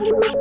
I know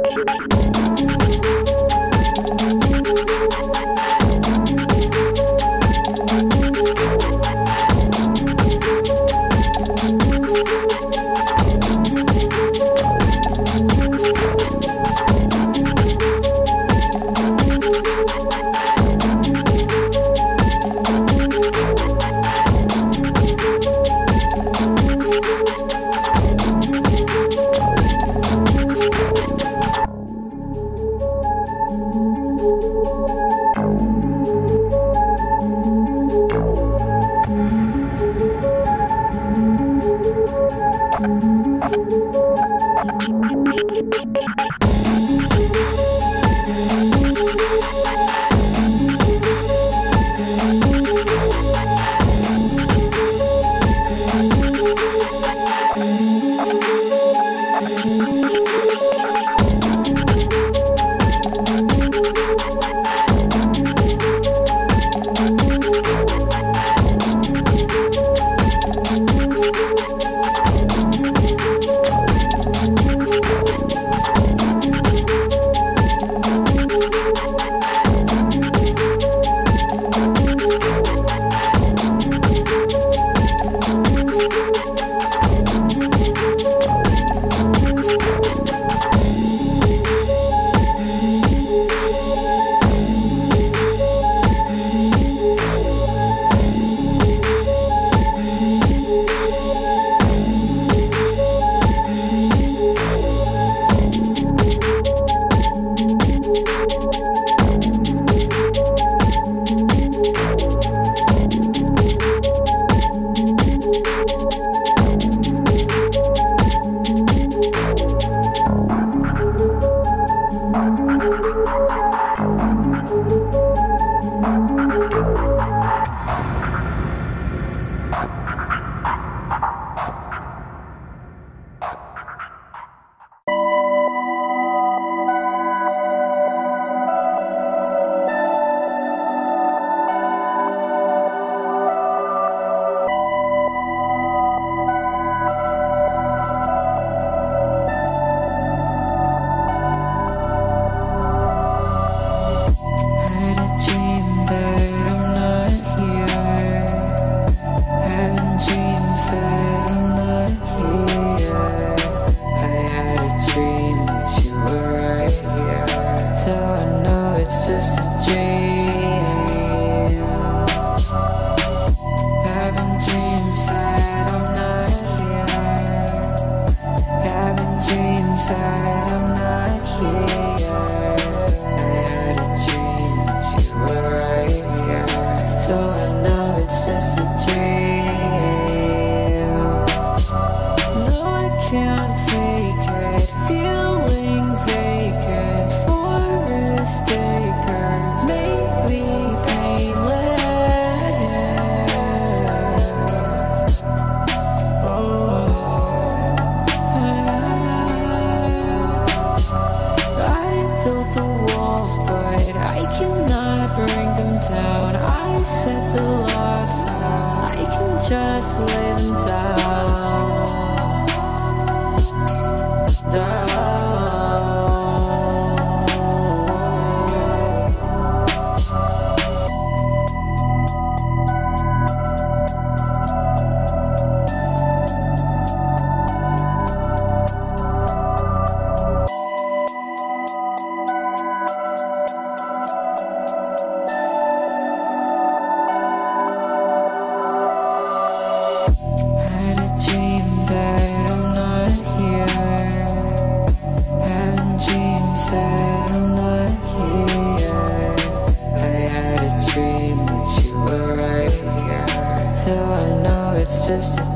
it's just